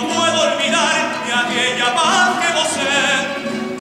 no puedo olvidar ni aquella paz que gocé